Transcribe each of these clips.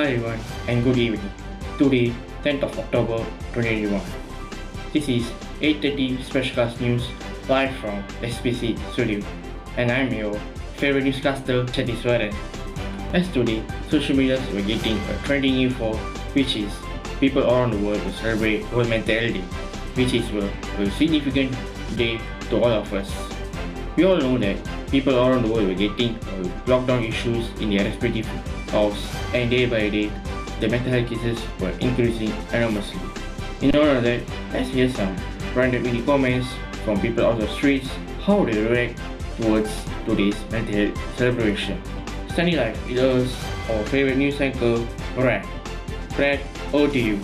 and good evening. Today, 10th of October 2021. This is 8.30 Special Class News live from SBC Studio and I'm your favorite newscaster Shathiswaran. As today, social media were getting a trending info which is people around the world will celebrate World Mental Health Day which is a, a significant day to all of us. We all know that people around the world were getting uh, lockdown issues in their respective house and day by day the mental health cases were increasing enormously. In order that, let's hear some random comments from people out the streets how they react towards today's mental health celebration. Sunny Life it is our favorite news anchor, Brad. Brad, over to you.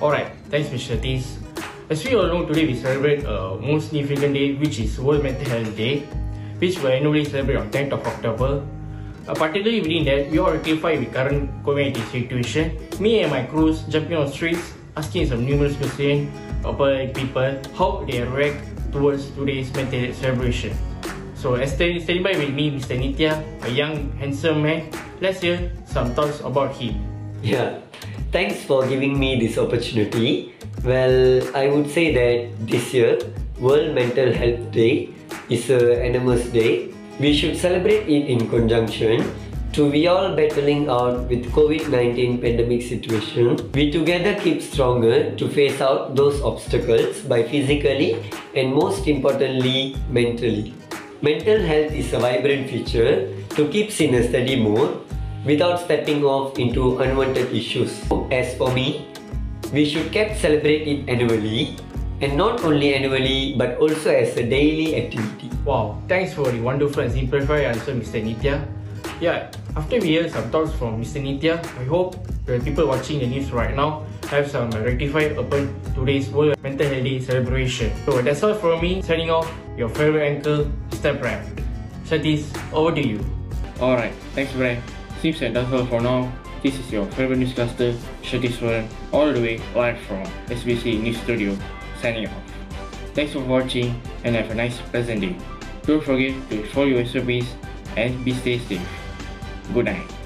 Alright, thanks Mr. Tis. As we all know, today we celebrate a most significant day which is World Mental Health Day, which we annually celebrate on 10th of October. Uh, particularly within that, we all rectify with current COVID-19 situation. Me and my crews jumping on streets, asking some numerous questions about people, how they react towards today's mental health celebration. So as standing by with me, Mr. Nitya, a young, handsome man, let's hear some thoughts about him. Yeah, thanks for giving me this opportunity. Well, I would say that this year, World Mental Health Day is an enormous day. We should celebrate it in conjunction to we all battling out with COVID-19 pandemic situation. We together keep stronger to face out those obstacles by physically and most importantly, mentally. Mental health is a vibrant feature to keep in a steady mode without stepping off into unwanted issues. As for me, we should keep celebrate it annually and not only annually but also as a daily activity. Wow, thanks for the wonderful and simplified answer, Mr. Nitya. Yeah, after we hear some thoughts from Mr. Nitya, I hope the people watching the news right now have some rectified upon today's World Mental Health Day celebration. So that's all from me, signing off, your favorite anchor, Step Rap. Satis, over to you. Alright, thanks Brian. Seems that that's all for now. This is your favorite newscaster, Shathiswaran, all the way live from SBC News Studio, signing off. Thanks for watching and have a nice pleasant day. Don't forget to follow your SOPs and be stay safe. Good night.